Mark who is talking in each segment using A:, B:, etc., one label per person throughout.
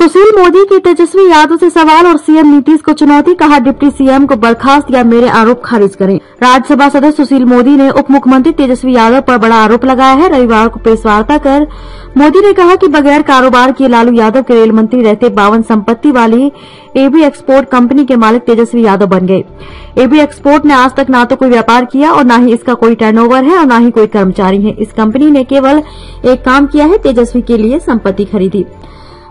A: सुशील मोदी की तेजस्वी यादव से सवाल और सीएम नीतीश को चुनौती, कहा डिप्टी सीएम को बर्खास्त या मेरे आरोप खारिज करें। राज्यसभा सदस्य सुशील मोदी ने उप मुख्यमंत्री तेजस्वी यादव पर बड़ा आरोप लगाया है। रविवार को प्रेस वार्ता कर मोदी ने कहा कि बगैर कारोबार किए लालू यादव के रेल मंत्री रहते बावन संपत्ति वाली एबी एक्सपोर्ट कंपनी के मालिक तेजस्वी यादव बन गए। एबी एक्सपोर्ट ने आज तक न तो कोई व्यापार किया और न ही इसका कोई टर्नओवर है और न ही कोई कर्मचारी है। इस कंपनी ने केवल एक काम किया है, तेजस्वी के लिए संपत्ति खरीदी।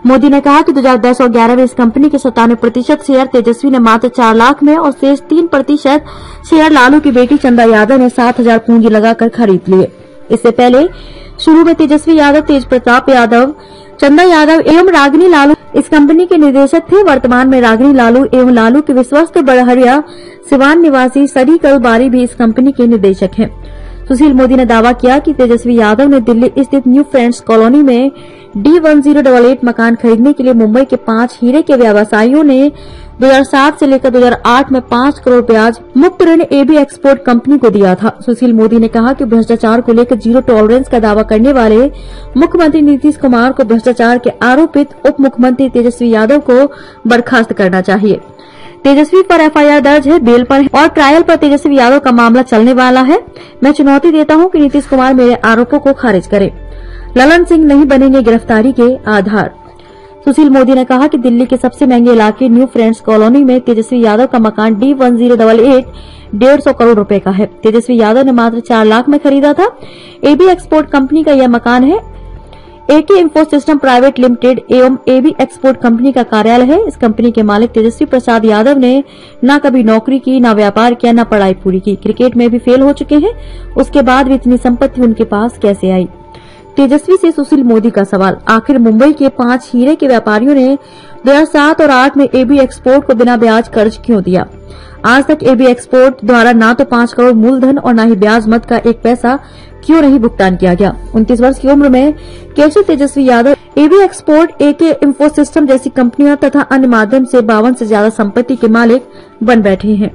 A: मोदी ने कहा कि 2010 और 11 में इस कंपनी के सत्तानवे प्रतिशत शेयर तेजस्वी ने मात्र चार लाख में और शेष तीन प्रतिशत शेयर लालू की बेटी चंदा यादव ने सात हज़ार पूंजी लगाकर खरीद लिए। इससे पहले शुरू में तेजस्वी यादव तेज प्रताप यादव, चंदा यादव एवं रागिनी लालू इस कंपनी के निदेशक थे। वर्तमान में रागिनी लालू एवं लालू के विश्वस्त बड़हरिया, सिवान निवासी सरी कलबारी भी इस कंपनी के निदेशक हैं। सुशील मोदी ने दावा किया कि तेजस्वी यादव ने दिल्ली स्थित न्यू फ्रेंड्स कॉलोनी में D one zero double eight मकान खरीदने के लिए मुंबई के पाँच हीरे के व्यवसायियों ने 2007 से लेकर 2008 में पाँच करोड़ ब्याज मुक्त ऋण एबी एक्सपोर्ट कंपनी को दिया था। सुशील मोदी ने कहा कि भ्रष्टाचार को लेकर ज़ीरो टॉलरेंस का दावा करने वाले मुख्यमंत्री नीतीश कुमार को भ्रष्टाचार के आरोपित उप मुख्यमंत्री तेजस्वी यादव को बर्खास्त करना चाहिए। तेजस्वी पर एफआईआर दर्ज है, बेल पर और ट्रायल पर तेजस्वी यादव का मामला चलने वाला है। मैं चुनौती देता हूँ कि नीतीश कुमार मेरे आरोपों को खारिज करे। ललन सिंह नहीं बनेंगे गिरफ्तारी के आधार। सुशील मोदी ने कहा कि दिल्ली के सबसे महँगे इलाके न्यू फ्रेंड्स कॉलोनी में तेजस्वी यादव का मकान D one zero double eight डेढ़ सौ करोड़ रुपए का है। तेजस्वी यादव ने मात्र चार लाख में खरीदा था। एबी एक्सपोर्ट कंपनी का यह मकान है AK info system private limited एवं एबी एक्सपोर्ट कंपनी का कार्यालय है। इस कंपनी के मालिक तेजस्वी प्रसाद यादव ने न कभी नौकरी की, न व्यापार किया, न पढ़ाई पूरी की। क्रिकेट में भी फेल हो चुके हैं। उसके बाद भी इतनी संपत्ति उनके पास कैसे आई? तेजस्वी से सुशील मोदी का सवाल। आखिर मुंबई के पाँच हीरे के व्यापारियों ने 2007 और 8 में एबी एक्सपोर्ट को बिना ब्याज कर्ज क्यों दिया? आज तक एबी एक्सपोर्ट द्वारा ना तो पाँच करोड़ मूलधन और न ही ब्याज मत का एक पैसा क्यों नहीं भुगतान किया गया? उनतीस वर्ष की उम्र में Keshav Tejashwi Yadav AB export AK info system जैसी कंपनियाँ तथा अन्य माध्यम से बावन से ज़्यादा संपत्ति के मालिक बन बैठे हैं।